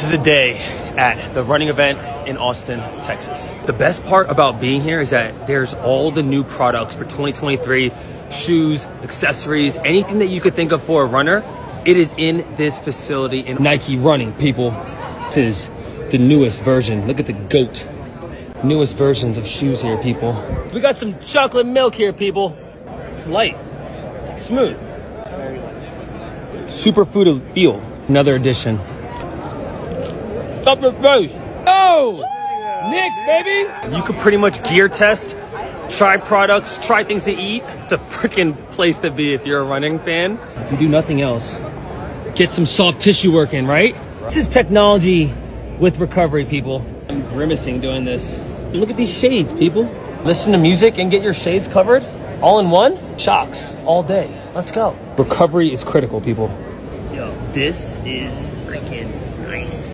This is a day at the running event in Austin, Texas. The best part about being here is that there's all the new products for 2023 shoes, accessories, anything that you could think of for a runner. It is in this facility in Nike Running, people. This is the newest version. Look at the GOAT. Newest versions of shoes here, people. We got some chocolate milk here, people. It's light, smooth, super food of feel. Another edition. Top of roast. Oh! Knicks, baby! You could pretty much gear test, try products, try things to eat. It's a freaking place to be if you're a running fan. If you do nothing else, get some soft tissue work in, right? This is technology with recovery, people. I'm grimacing doing this. Look at these shades, people. Listen to music and get your shades covered all in one. Shokz all day. Let's go. Recovery is critical, people. Yo, this is freaking